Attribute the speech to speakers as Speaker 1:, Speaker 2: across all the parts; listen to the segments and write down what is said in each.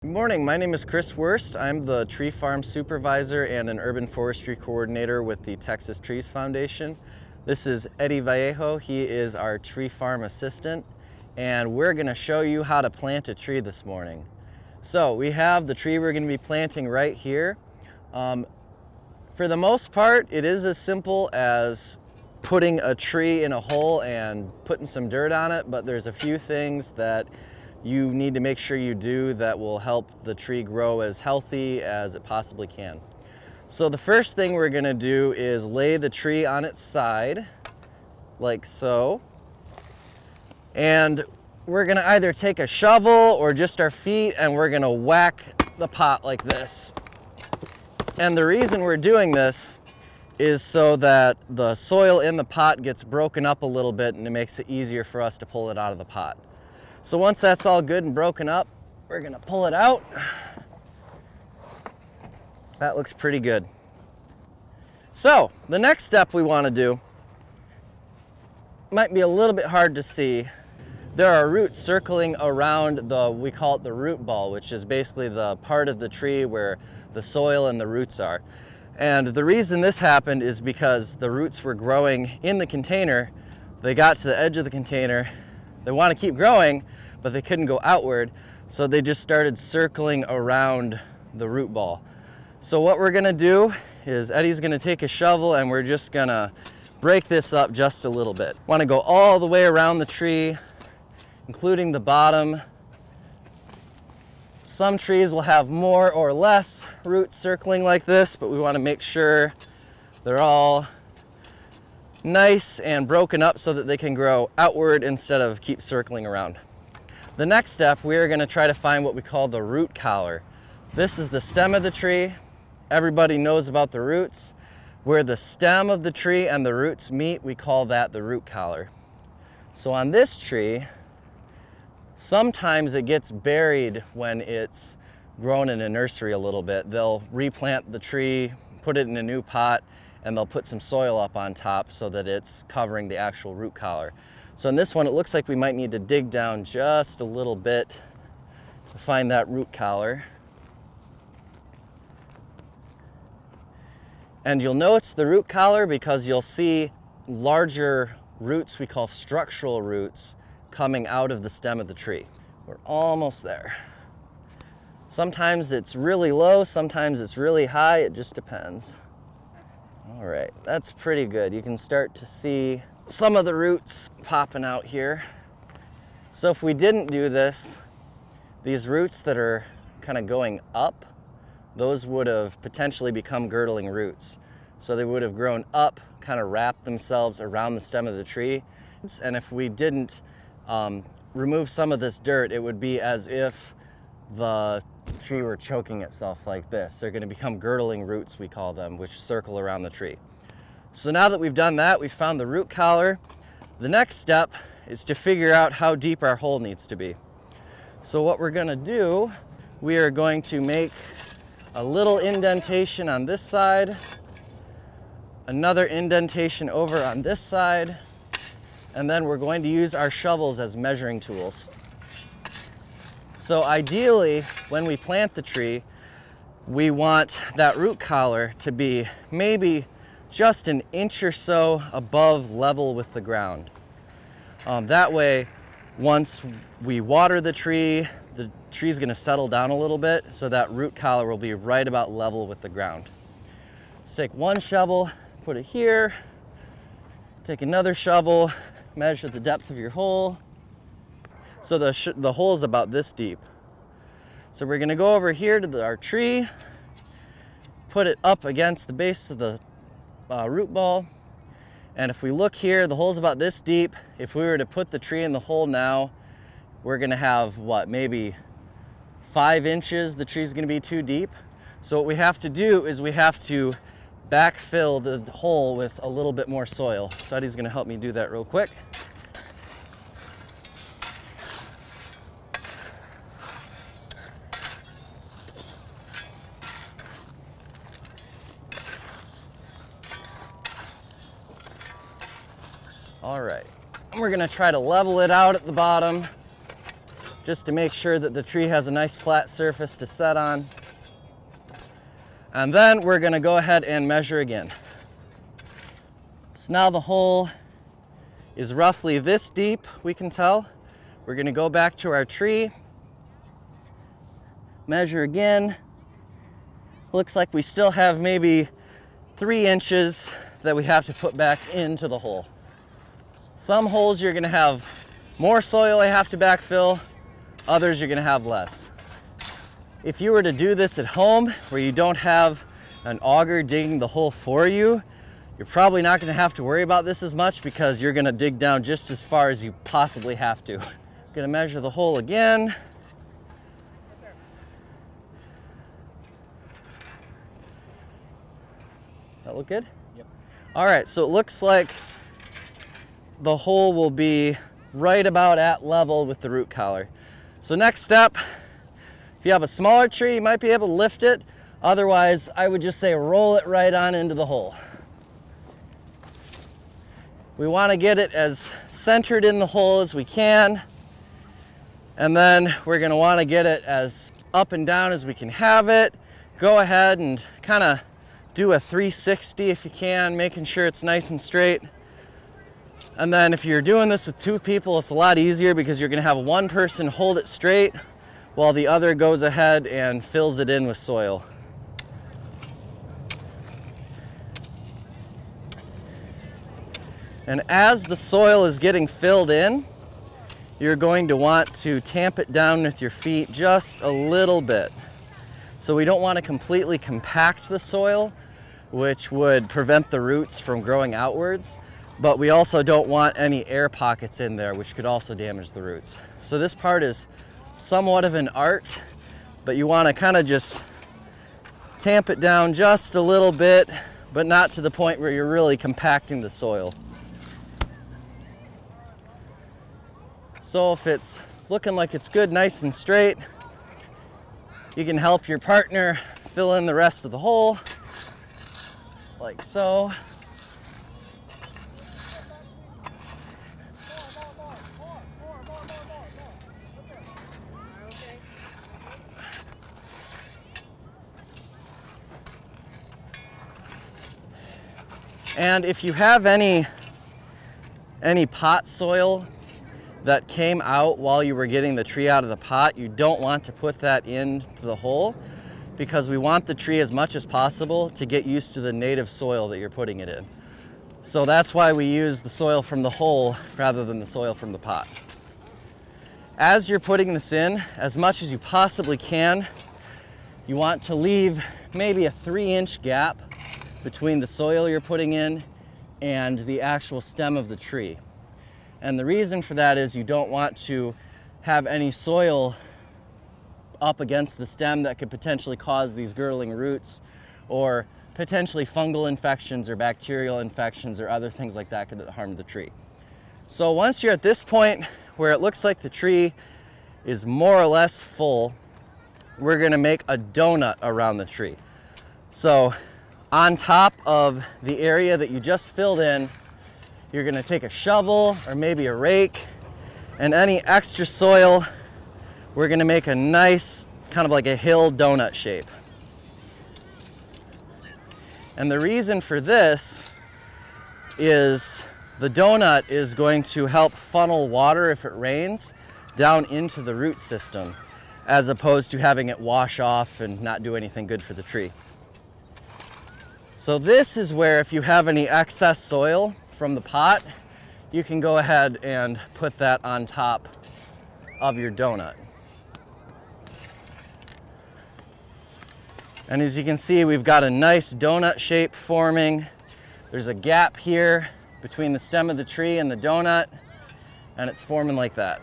Speaker 1: Good morning, my name is Chris Worst. I'm the tree farm supervisor and an urban forestry coordinator with the Texas Trees Foundation. This is Eddie Vallejo. He is our tree farm assistant and we're gonna show you how to plant a tree this morning. So we have the tree we're gonna be planting right here. Um, for the most part, it is as simple as putting a tree in a hole and putting some dirt on it, but there's a few things that you need to make sure you do that will help the tree grow as healthy as it possibly can. So the first thing we're gonna do is lay the tree on its side, like so. And we're gonna either take a shovel or just our feet and we're gonna whack the pot like this. And the reason we're doing this is so that the soil in the pot gets broken up a little bit and it makes it easier for us to pull it out of the pot. So once that's all good and broken up, we're gonna pull it out. That looks pretty good. So the next step we wanna do might be a little bit hard to see. There are roots circling around the, we call it the root ball, which is basically the part of the tree where the soil and the roots are. And the reason this happened is because the roots were growing in the container. They got to the edge of the container. They want to keep growing, but they couldn't go outward. So they just started circling around the root ball. So what we're gonna do is Eddie's gonna take a shovel and we're just gonna break this up just a little bit. Wanna go all the way around the tree, including the bottom some trees will have more or less roots circling like this, but we want to make sure they're all nice and broken up so that they can grow outward instead of keep circling around. The next step, we are going to try to find what we call the root collar. This is the stem of the tree. Everybody knows about the roots. Where the stem of the tree and the roots meet, we call that the root collar. So on this tree, Sometimes it gets buried when it's grown in a nursery a little bit. They'll replant the tree, put it in a new pot, and they'll put some soil up on top so that it's covering the actual root collar. So in this one, it looks like we might need to dig down just a little bit to find that root collar. And you'll know it's the root collar because you'll see larger roots we call structural roots coming out of the stem of the tree. We're almost there. Sometimes it's really low, sometimes it's really high, it just depends. All right, that's pretty good. You can start to see some of the roots popping out here. So if we didn't do this, these roots that are kind of going up, those would have potentially become girdling roots. So they would have grown up, kind of wrapped themselves around the stem of the tree. And if we didn't um, remove some of this dirt, it would be as if the tree were choking itself like this. They're gonna become girdling roots, we call them, which circle around the tree. So now that we've done that, we've found the root collar. The next step is to figure out how deep our hole needs to be. So what we're gonna do, we are going to make a little indentation on this side, another indentation over on this side, and then we're going to use our shovels as measuring tools. So ideally, when we plant the tree, we want that root collar to be maybe just an inch or so above level with the ground. Um, that way, once we water the tree, the tree's gonna settle down a little bit so that root collar will be right about level with the ground. Let's take one shovel, put it here, take another shovel, measure the depth of your hole. So the, the hole is about this deep. So we're gonna go over here to the, our tree, put it up against the base of the uh, root ball. And if we look here, the hole's about this deep. If we were to put the tree in the hole now, we're gonna have what, maybe five inches, the tree's gonna be too deep. So what we have to do is we have to backfill the hole with a little bit more soil. So Eddie's gonna help me do that real quick. All right, and we're gonna try to level it out at the bottom, just to make sure that the tree has a nice flat surface to set on. And then we're gonna go ahead and measure again. So now the hole is roughly this deep, we can tell. We're gonna go back to our tree, measure again. Looks like we still have maybe three inches that we have to put back into the hole. Some holes you're gonna have more soil I have to backfill, others you're gonna have less. If you were to do this at home where you don't have an auger digging the hole for you, you're probably not gonna have to worry about this as much because you're gonna dig down just as far as you possibly have to. gonna measure the hole again. That look good?
Speaker 2: Yep.
Speaker 1: All right, so it looks like the hole will be right about at level with the root collar. So next step, if you have a smaller tree, you might be able to lift it. Otherwise, I would just say roll it right on into the hole. We want to get it as centered in the hole as we can. And then we're going to want to get it as up and down as we can have it. Go ahead and kind of do a 360 if you can, making sure it's nice and straight. And then if you're doing this with two people, it's a lot easier because you're gonna have one person hold it straight while the other goes ahead and fills it in with soil. And as the soil is getting filled in, you're going to want to tamp it down with your feet just a little bit. So we don't want to completely compact the soil, which would prevent the roots from growing outwards, but we also don't want any air pockets in there, which could also damage the roots. So this part is somewhat of an art, but you want to kind of just tamp it down just a little bit, but not to the point where you're really compacting the soil. So if it's looking like it's good, nice and straight, you can help your partner fill in the rest of the hole, like so. And if you have any, any pot soil that came out while you were getting the tree out of the pot, you don't want to put that into the hole because we want the tree as much as possible to get used to the native soil that you're putting it in. So that's why we use the soil from the hole rather than the soil from the pot. As you're putting this in, as much as you possibly can, you want to leave maybe a three inch gap between the soil you're putting in and the actual stem of the tree. And the reason for that is you don't want to have any soil up against the stem that could potentially cause these girdling roots or potentially fungal infections or bacterial infections or other things like that could harm the tree. So once you're at this point where it looks like the tree is more or less full, we're gonna make a donut around the tree. So on top of the area that you just filled in, you're gonna take a shovel or maybe a rake and any extra soil, we're gonna make a nice, kind of like a hill donut shape. And the reason for this is the donut is going to help funnel water if it rains down into the root system as opposed to having it wash off and not do anything good for the tree. So this is where if you have any excess soil from the pot, you can go ahead and put that on top of your donut. And as you can see, we've got a nice donut shape forming. There's a gap here between the stem of the tree and the donut, and it's forming like that.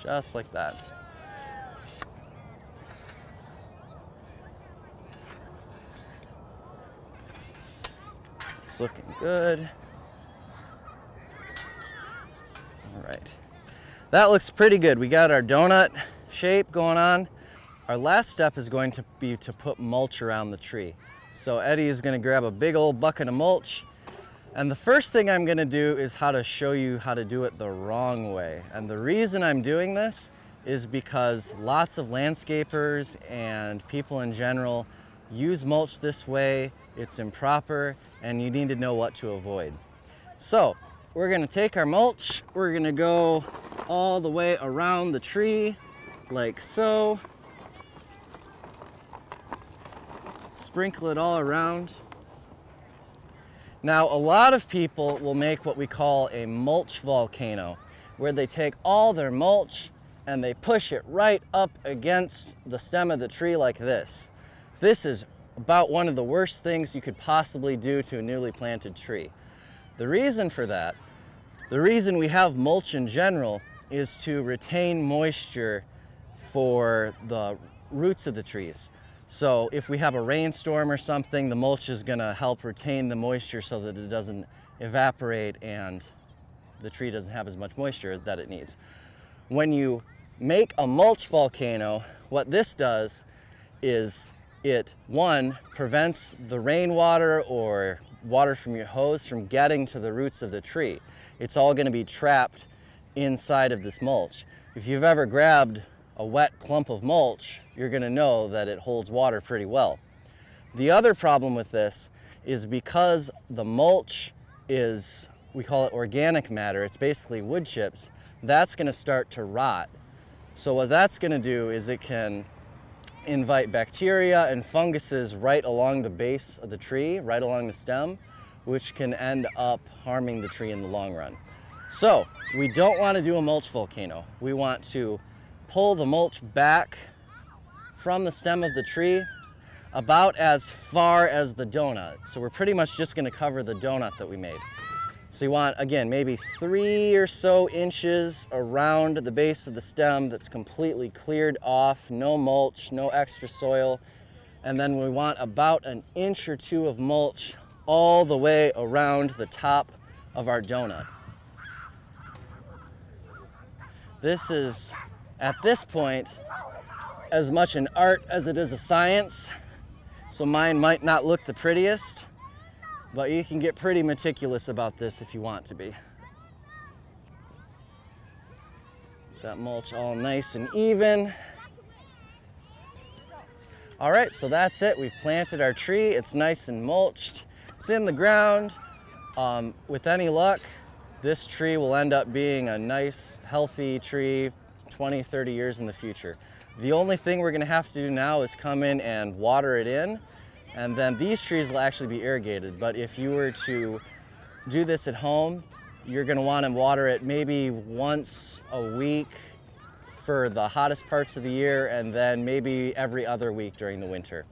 Speaker 1: Just like that. Looking good. All right. That looks pretty good. We got our donut shape going on. Our last step is going to be to put mulch around the tree. So Eddie is gonna grab a big old bucket of mulch, And the first thing I'm gonna do is how to show you how to do it the wrong way. And the reason I'm doing this is because lots of landscapers and people in general use mulch this way, it's improper, and you need to know what to avoid. So, we're gonna take our mulch, we're gonna go all the way around the tree, like so. Sprinkle it all around. Now, a lot of people will make what we call a mulch volcano, where they take all their mulch and they push it right up against the stem of the tree like this. This is about one of the worst things you could possibly do to a newly planted tree. The reason for that, the reason we have mulch in general is to retain moisture for the roots of the trees. So if we have a rainstorm or something, the mulch is gonna help retain the moisture so that it doesn't evaporate and the tree doesn't have as much moisture that it needs. When you make a mulch volcano, what this does is it, one, prevents the rainwater or water from your hose from getting to the roots of the tree. It's all gonna be trapped inside of this mulch. If you've ever grabbed a wet clump of mulch, you're gonna know that it holds water pretty well. The other problem with this is because the mulch is, we call it organic matter, it's basically wood chips, that's gonna start to rot so what that's gonna do is it can invite bacteria and funguses right along the base of the tree, right along the stem, which can end up harming the tree in the long run. So we don't want to do a mulch volcano. We want to pull the mulch back from the stem of the tree about as far as the donut. So we're pretty much just gonna cover the donut that we made. So you want, again, maybe three or so inches around the base of the stem that's completely cleared off, no mulch, no extra soil. And then we want about an inch or two of mulch all the way around the top of our donut. This is, at this point, as much an art as it is a science. So mine might not look the prettiest, but you can get pretty meticulous about this if you want to be. That mulch all nice and even. All right, so that's it. We've planted our tree. It's nice and mulched. It's in the ground. Um, with any luck, this tree will end up being a nice, healthy tree 20, 30 years in the future. The only thing we're gonna have to do now is come in and water it in and then these trees will actually be irrigated. But if you were to do this at home, you're gonna wanna water it maybe once a week for the hottest parts of the year and then maybe every other week during the winter.